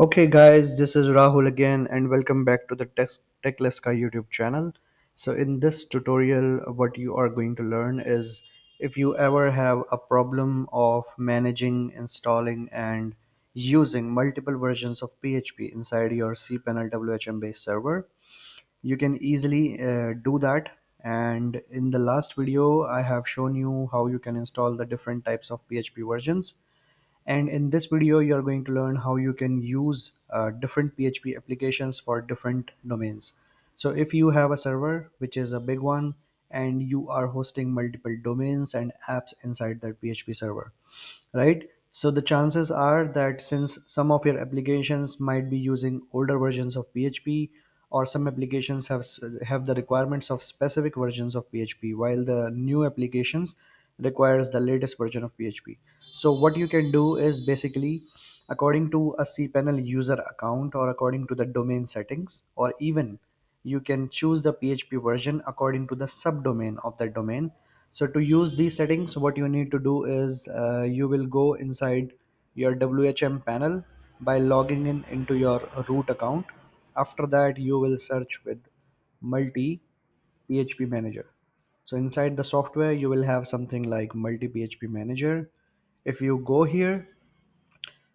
Okay, guys, this is Rahul again, and welcome back to the Tech TechLiska YouTube channel. So, in this tutorial, what you are going to learn is if you ever have a problem of managing, installing, and using multiple versions of PHP inside your cPanel WHM based server, you can easily uh, do that. And in the last video, I have shown you how you can install the different types of PHP versions and in this video you are going to learn how you can use uh, different PHP applications for different domains. So if you have a server which is a big one and you are hosting multiple domains and apps inside that PHP server right? So the chances are that since some of your applications might be using older versions of php or some applications have have the requirements of specific versions of php while the new applications requires the latest version of php so what you can do is basically according to a cpanel user account or according to the domain settings or even you can choose the php version according to the subdomain of that domain. So to use these settings what you need to do is uh, you will go inside your whm panel by logging in into your root account. After that you will search with multi php manager so inside the software you will have something like multi php manager. If you go here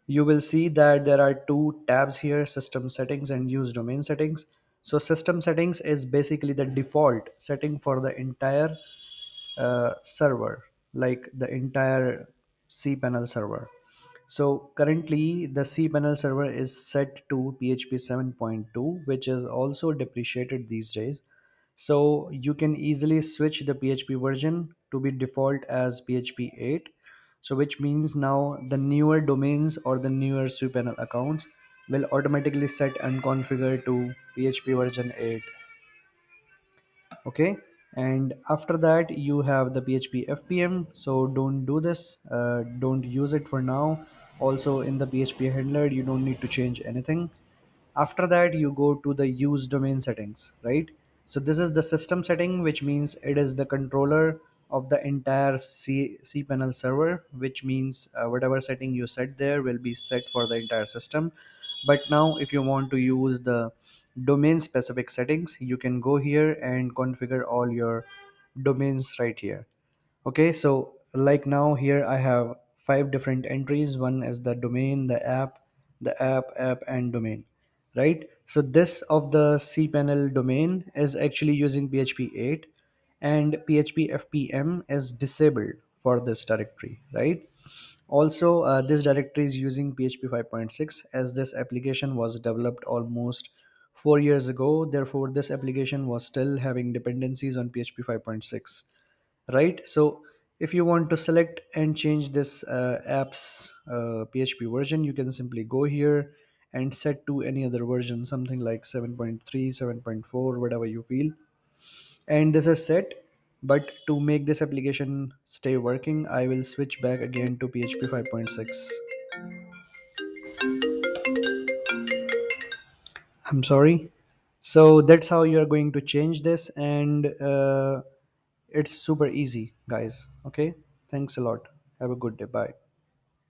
you will see that there are two tabs here system settings and user domain settings. So system settings is basically the default setting for the entire uh, server like the entire cpanel server. So currently the cpanel server is set to php 7.2 which is also depreciated these days so you can easily switch the php version to be default as php 8 so which means now the newer domains or the newer cpanel accounts will automatically set and configure to php version 8 okay? And after that you have the php fpm so don't do this. Uh, don't use it for now. Also in the php handler you don't need to change anything. After that you go to the user domain settings right so this is the system setting which means it is the controller of the entire C cpanel server which means uh, whatever setting you set there will be set for the entire system. But now if you want to use the domain specific settings you can go here and configure all your domains right here. Okay so like now here i have five different entries. One is the domain the app the app app and domain right? So this of the cpanel domain is actually using php 8 and php fpm is disabled for this directory right? Also uh, this directory is using php 5.6 as this application was developed almost four years ago. Therefore this application was still having dependencies on php 5.6 right? So if you want to select and change this uh, app's uh, php version you can simply go here and set to any other version something like 7.3 7.4 whatever you feel. And this is set but to make this application stay working i will switch back again to php 5.6 i'm sorry. So that's how you are going to change this and uh, it's super easy guys. Okay? Thanks a lot. Have a good day. Bye